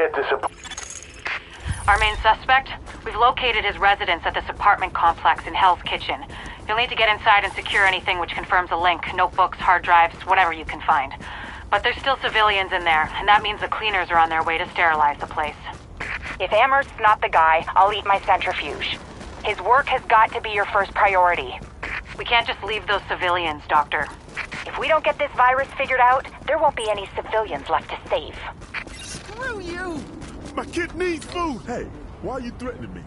need to get this... Our main suspect? We've located his residence at this apartment complex in Hell's Kitchen. You'll need to get inside and secure anything which confirms a link, notebooks, hard drives, whatever you can find. But there's still civilians in there, and that means the cleaners are on their way to sterilize the place. If Amherst's not the guy, I'll eat my centrifuge. His work has got to be your first priority. We can't just leave those civilians, Doctor. If we don't get this virus figured out, there won't be any civilians left to save. Screw you! My kid needs food! Hey, why are you threatening me?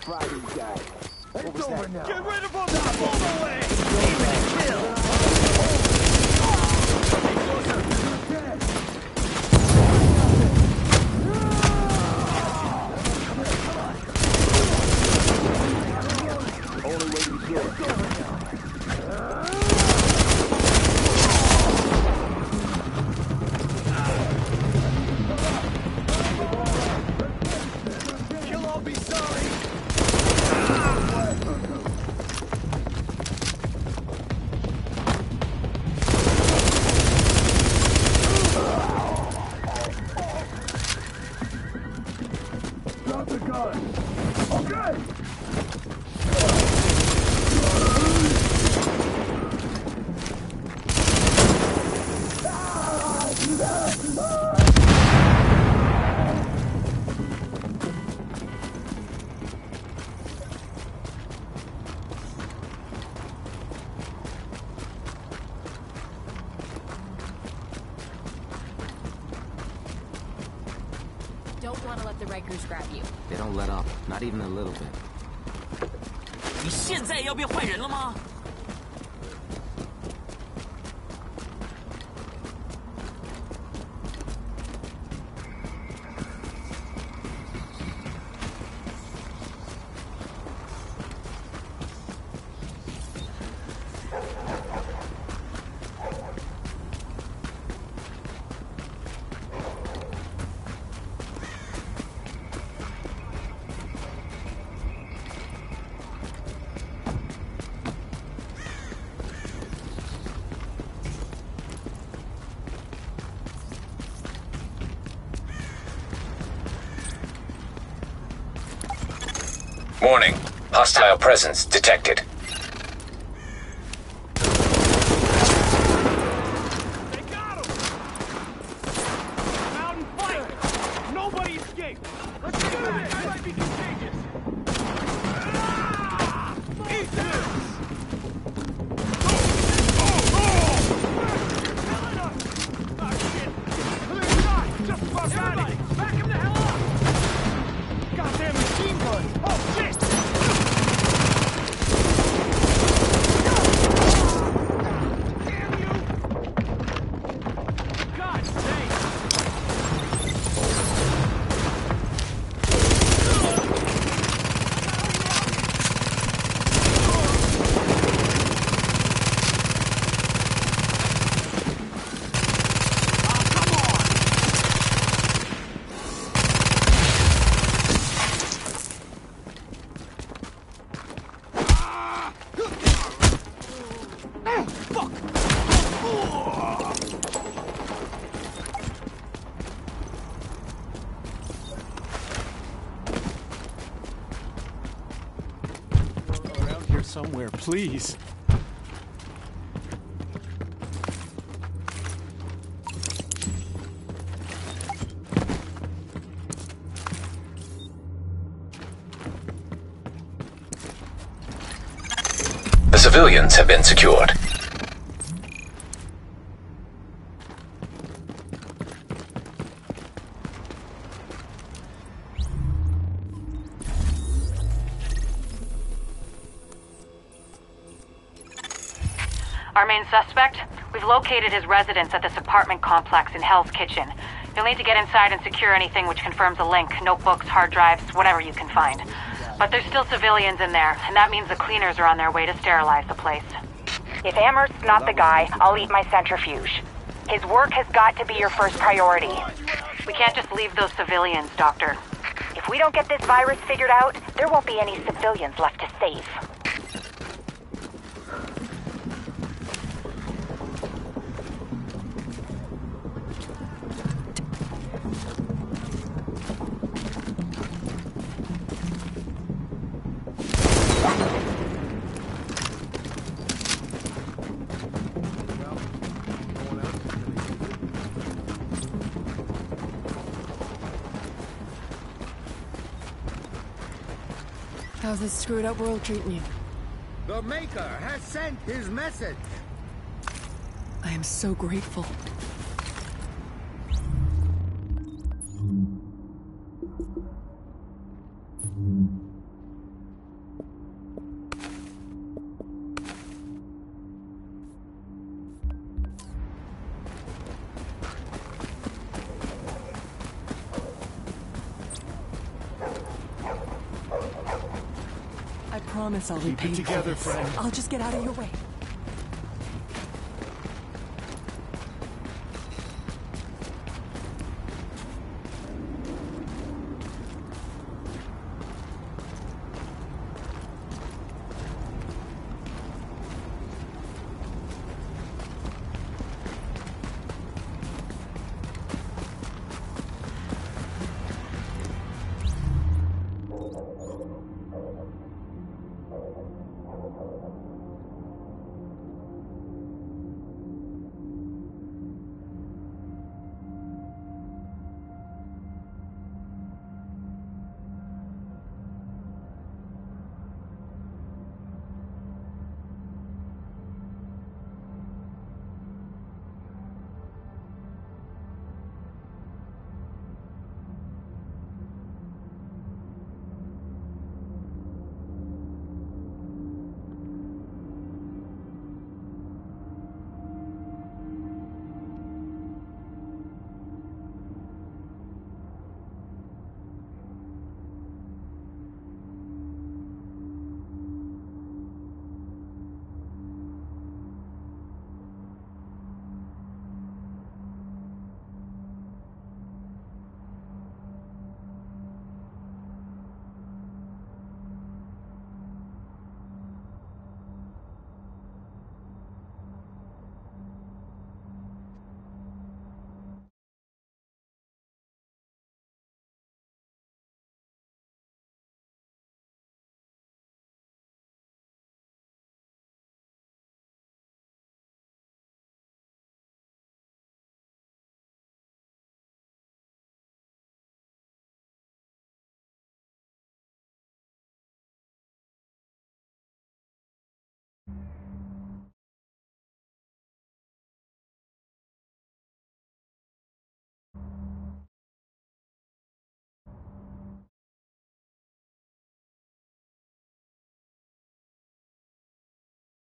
Fry these guys. It's over now. Get rid of him! Move away! Aim They don't let up, not even a little bit. 你现在要变坏人了吗？ Warning. Hostile presence detected. Here somewhere, please. The civilians have been secured. Our main suspect? We've located his residence at this apartment complex in Hell's Kitchen. You'll need to get inside and secure anything which confirms a link, notebooks, hard drives, whatever you can find. But there's still civilians in there, and that means the cleaners are on their way to sterilize the place. If Amherst's not the guy, I'll eat my centrifuge. His work has got to be your first priority. We can't just leave those civilians, Doctor. If we don't get this virus figured out, there won't be any civilians left to save. How's this screwed up world treating you? The Maker has sent his message. I am so grateful. Promise I'll Keep repay it together, friend. I'll just get out of your way.